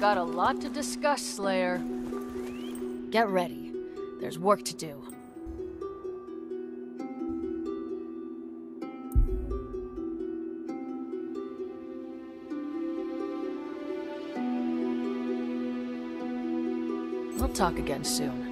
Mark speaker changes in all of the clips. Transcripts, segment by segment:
Speaker 1: got a lot to discuss, Slayer. Get ready. There's work to do. We'll talk again soon.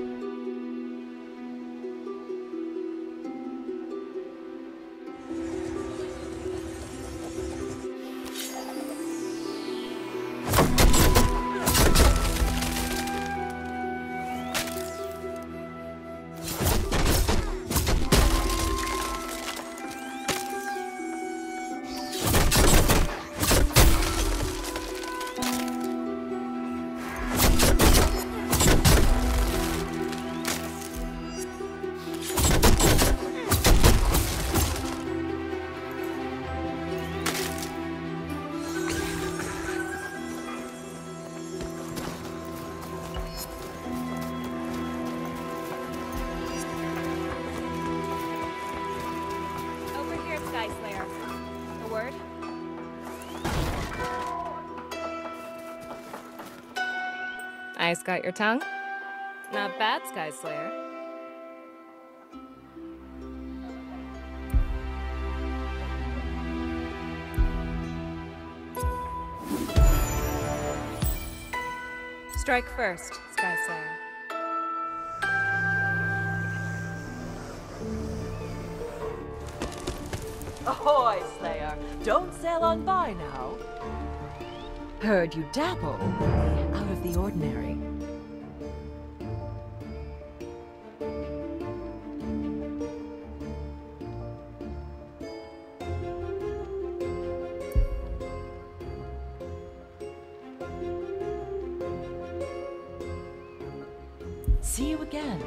Speaker 2: Eyes got your tongue? Not bad, Sky Slayer. Strike first, Sky Slayer.
Speaker 3: Ahoy, Slayer! Don't sail on by now. Heard you dabble out of the ordinary. See you again.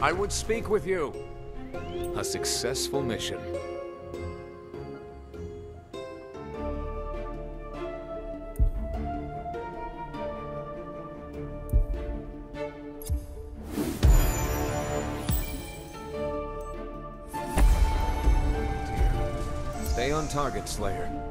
Speaker 4: I would speak with you. A successful mission. Stay on target, Slayer.